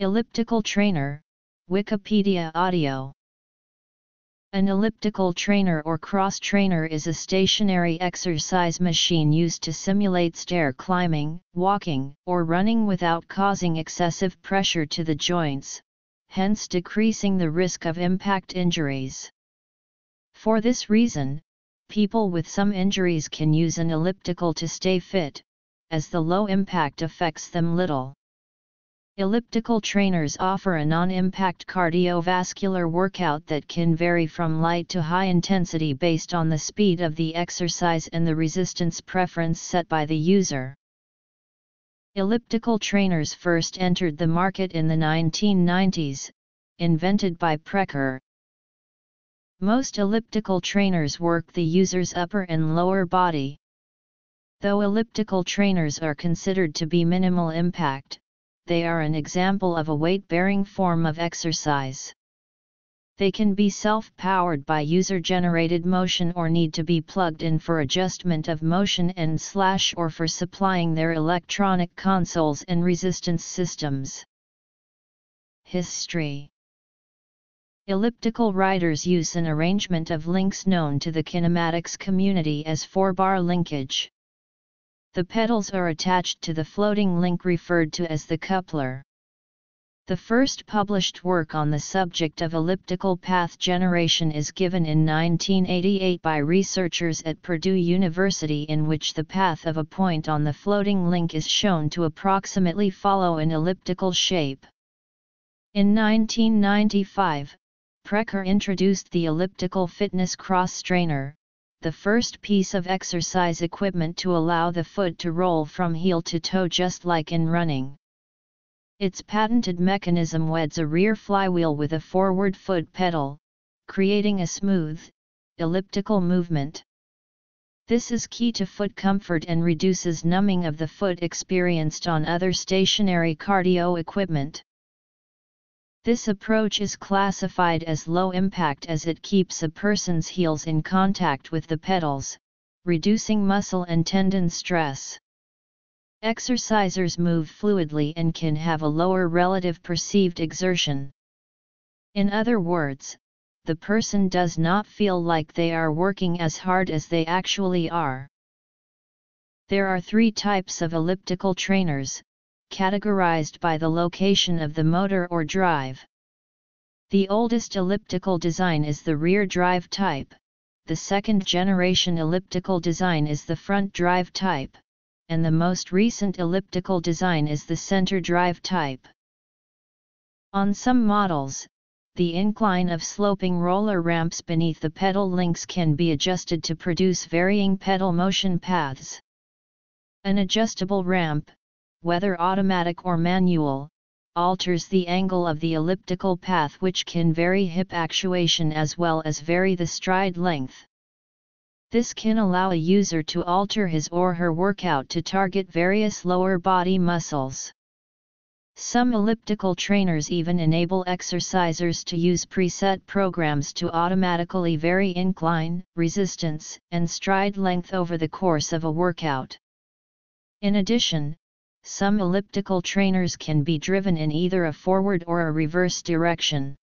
Elliptical trainer, Wikipedia audio An elliptical trainer or cross trainer is a stationary exercise machine used to simulate stair climbing, walking, or running without causing excessive pressure to the joints, hence decreasing the risk of impact injuries. For this reason, people with some injuries can use an elliptical to stay fit, as the low impact affects them little. Elliptical trainers offer a non-impact cardiovascular workout that can vary from light to high intensity based on the speed of the exercise and the resistance preference set by the user. Elliptical trainers first entered the market in the 1990s, invented by Precor. Most elliptical trainers work the user's upper and lower body. Though elliptical trainers are considered to be minimal impact, they are an example of a weight-bearing form of exercise. They can be self-powered by user-generated motion or need to be plugged in for adjustment of motion and slash or for supplying their electronic consoles and resistance systems. History Elliptical riders use an arrangement of links known to the kinematics community as four-bar linkage. The pedals are attached to the floating link referred to as the coupler. The first published work on the subject of elliptical path generation is given in 1988 by researchers at Purdue University in which the path of a point on the floating link is shown to approximately follow an elliptical shape. In 1995, Precor introduced the elliptical fitness cross trainer, the first piece of exercise equipment to allow the foot to roll from heel to toe just like in running. Its patented mechanism weds a rear flywheel with a forward foot pedal, creating a smooth, elliptical movement. This is key to foot comfort and reduces numbing of the foot experienced on other stationary cardio equipment. This approach is classified as low impact as it keeps a person's heels in contact with the pedals, reducing muscle and tendon stress. Exercisers move fluidly and can have a lower relative perceived exertion. In other words, the person does not feel like they are working as hard as they actually are. There are three types of elliptical trainers, categorized by the location of the motor or drive. The oldest elliptical design is the rear drive type, the second generation elliptical design is the front drive type, and the most recent elliptical design is the center drive type. On some models, the incline of sloping roller ramps beneath the pedal links can be adjusted to produce varying pedal motion paths. An adjustable ramp, whether automatic or manual, alters the angle of the elliptical path which can vary hip actuation as well as vary the stride length. This can allow a user to alter his or her workout to target various lower body muscles. Some elliptical trainers even enable exercisers to use preset programs to automatically vary incline, resistance, and stride length over the course of a workout. In addition, some elliptical trainers can be driven in either a forward or a reverse direction.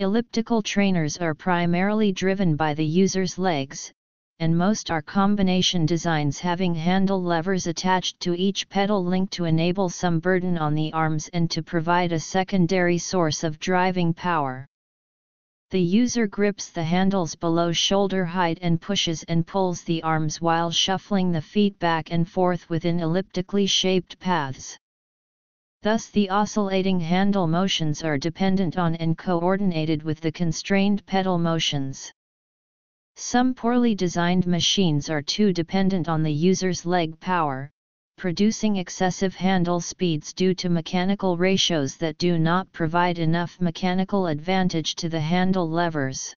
Elliptical trainers are primarily driven by the user's legs, and most are combination designs having handle levers attached to each pedal link to enable some burden on the arms and to provide a secondary source of driving power. The user grips the handles below shoulder height and pushes and pulls the arms while shuffling the feet back and forth within elliptically shaped paths. Thus the oscillating handle motions are dependent on and coordinated with the constrained pedal motions. Some poorly designed machines are too dependent on the user's leg power, producing excessive handle speeds due to mechanical ratios that do not provide enough mechanical advantage to the handle levers.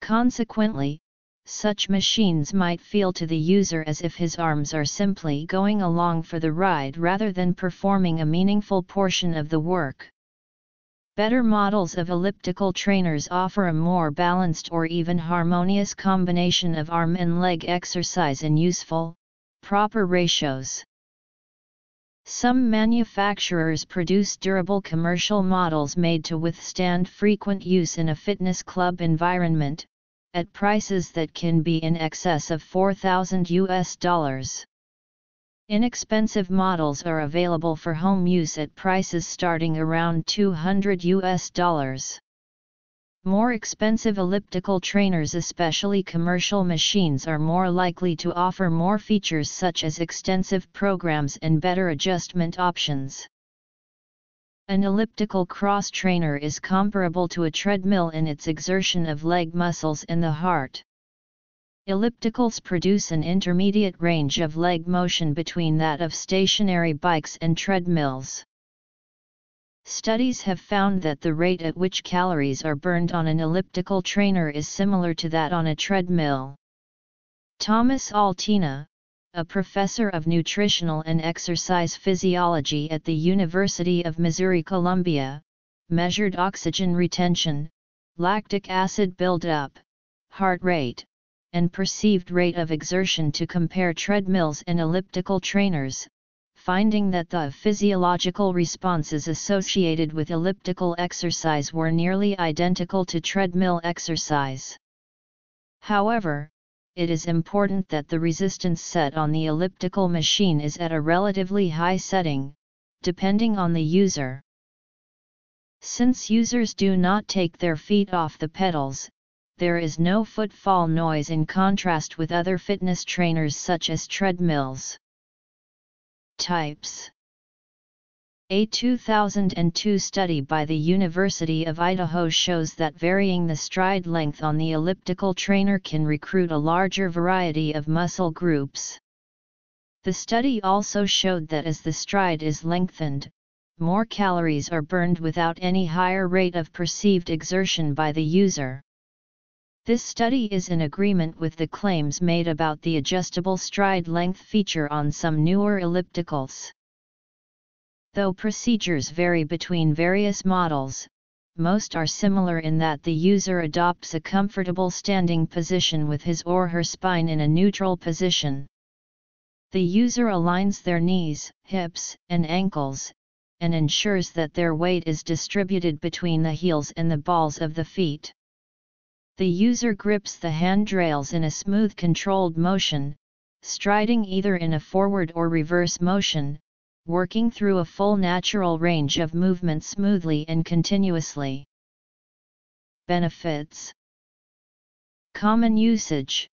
Consequently, such machines might feel to the user as if his arms are simply going along for the ride rather than performing a meaningful portion of the work. Better models of elliptical trainers offer a more balanced or even harmonious combination of arm and leg exercise and useful, proper ratios. Some manufacturers produce durable commercial models made to withstand frequent use in a fitness club environment, at prices that can be in excess of 4000 US dollars. Inexpensive models are available for home use at prices starting around 200 US dollars. More expensive elliptical trainers especially commercial machines are more likely to offer more features such as extensive programs and better adjustment options. An elliptical cross trainer is comparable to a treadmill in its exertion of leg muscles and the heart. Ellipticals produce an intermediate range of leg motion between that of stationary bikes and treadmills. Studies have found that the rate at which calories are burned on an elliptical trainer is similar to that on a treadmill. Thomas Altina, a professor of nutritional and exercise physiology at the University of Missouri-Columbia, measured oxygen retention, lactic acid buildup, heart rate, and perceived rate of exertion to compare treadmills and elliptical trainers, finding that the physiological responses associated with elliptical exercise were nearly identical to treadmill exercise. However, it is important that the resistance set on the elliptical machine is at a relatively high setting, depending on the user. Since users do not take their feet off the pedals, there is no footfall noise in contrast with other fitness trainers such as treadmills. Types A 2002 study by the University of Idaho shows that varying the stride length on the elliptical trainer can recruit a larger variety of muscle groups. The study also showed that as the stride is lengthened, more calories are burned without any higher rate of perceived exertion by the user. This study is in agreement with the claims made about the adjustable stride length feature on some newer ellipticals. Though procedures vary between various models, most are similar in that the user adopts a comfortable standing position with his or her spine in a neutral position. The user aligns their knees, hips, and ankles, and ensures that their weight is distributed between the heels and the balls of the feet. The user grips the handrails in a smooth controlled motion, striding either in a forward or reverse motion, working through a full natural range of movement smoothly and continuously. Benefits Common usage